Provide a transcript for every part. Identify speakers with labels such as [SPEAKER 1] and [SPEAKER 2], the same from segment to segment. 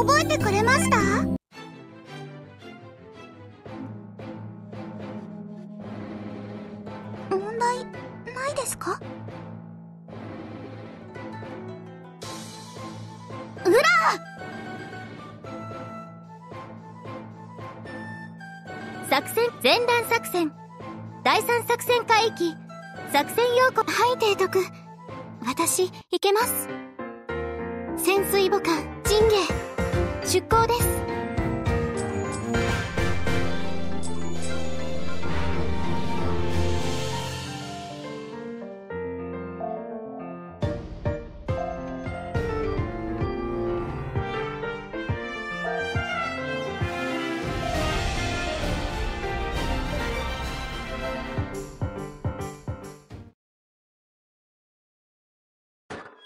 [SPEAKER 1] 覚えてくれました？問題ないですか？うら
[SPEAKER 2] 作戦前段作戦。第三作戦海域作戦要項
[SPEAKER 1] はい提督私行けます。潜水母艦陣芸出港です。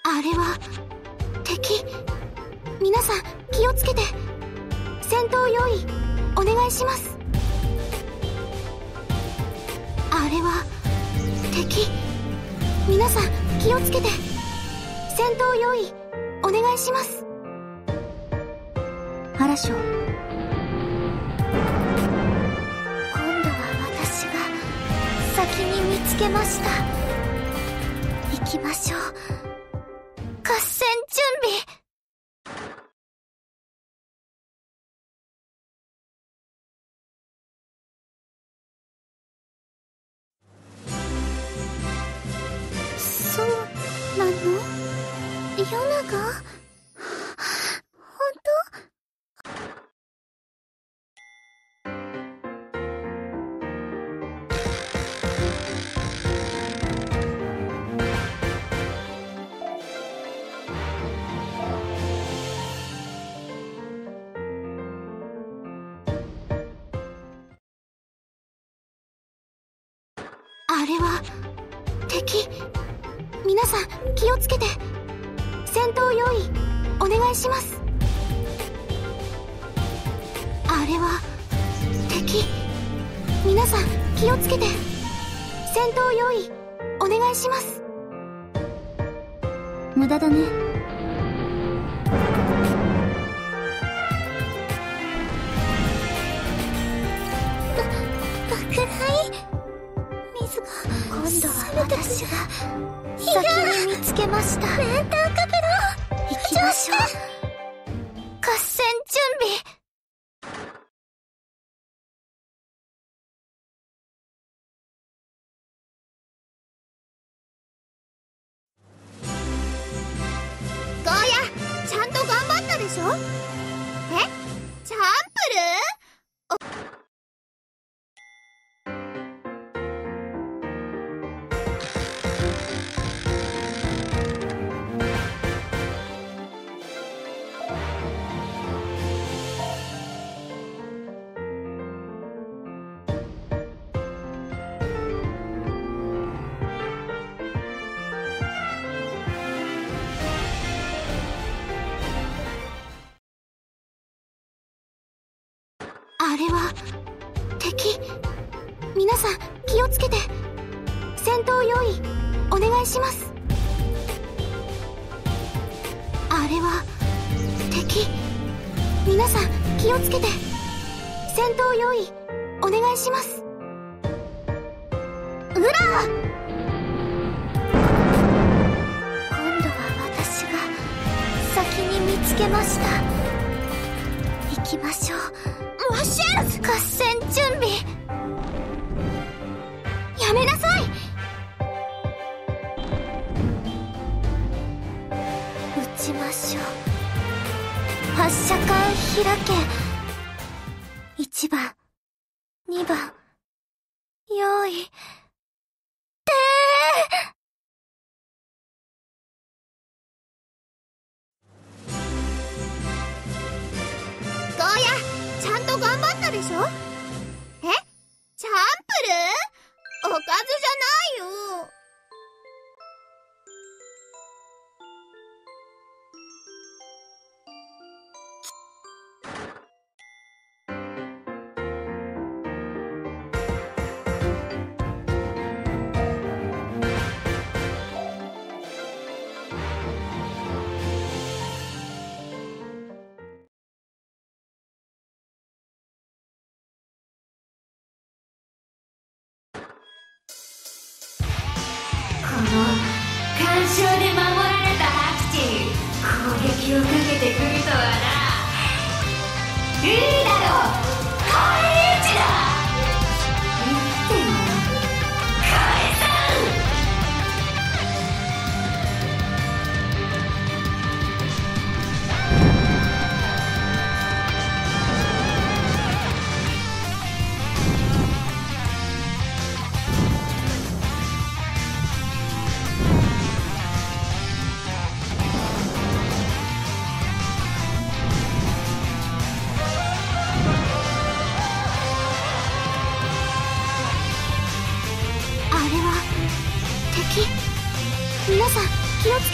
[SPEAKER 1] あれは敵？皆さん気をつけて。戦闘用意お願いします。あれは敵。皆さん気をつけて。戦闘用意お願いします。今度は私が先に見つけました。行きましょう。あれは敵皆さん気をつけて。戦闘用意お願いします。あれは敵皆さん気をつけて。戦闘用意お願いします。
[SPEAKER 2] 無駄だね。
[SPEAKER 1] 爆買い？今度は私が先に見つけました。メンター角度行きましょう。合戦準備。ゴーヤちゃんと頑張ったでしょ？あれは敵皆さん気をつけて。戦闘用意お願いします。あれは敵皆さん気をつけて。戦闘用意お願いします。うら今度は私が先に見つけました。きましょう。マッシェル合戦準備。やめなさい。撃ちましょう。発射管開け。1番。2番。I just.
[SPEAKER 3] の干渉で守られたハクチに攻撃をかけてくるとはな。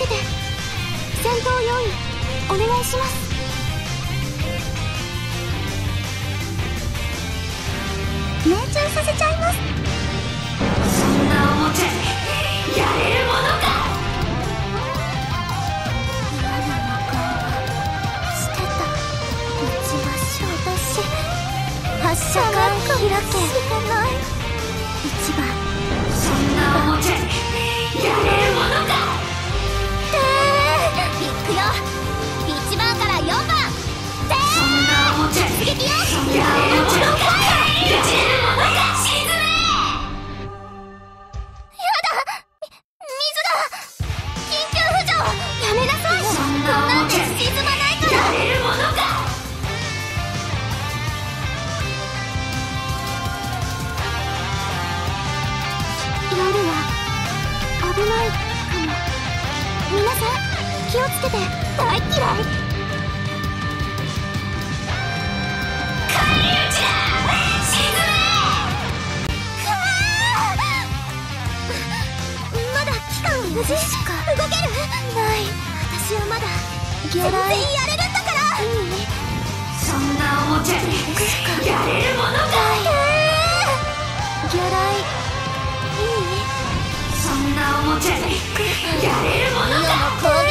[SPEAKER 1] けて。戦闘用意お願いします。命中させちゃいます。
[SPEAKER 3] そんなおもちゃでやれるものか。
[SPEAKER 1] してた撃ちましょうだし発射管開け気をつけて。大嫌い。
[SPEAKER 3] 返り討ちだ沈
[SPEAKER 1] まだ期間無事しか動けるない。私はまだ全然やれるんだからいい
[SPEAKER 3] めそんなおもちゃでやれるものか
[SPEAKER 1] 魚雷いい
[SPEAKER 3] そんなおもちゃでやれるものか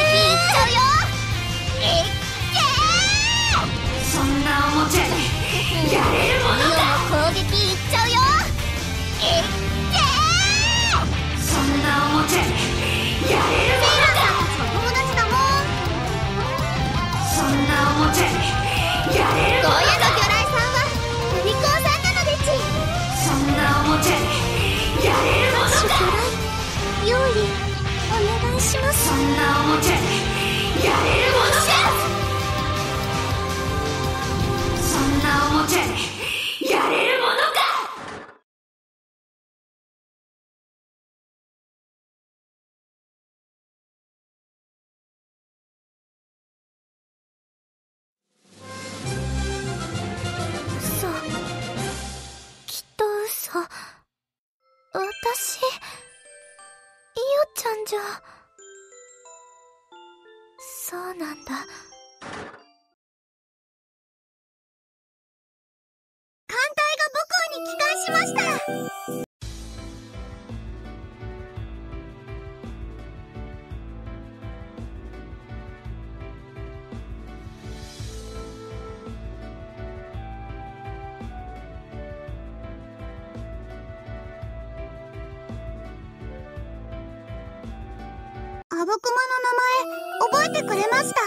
[SPEAKER 3] そ
[SPEAKER 1] う
[SPEAKER 3] な
[SPEAKER 1] んだ。バブクマの名前覚えてくれました